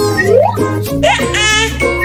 嗯啊啊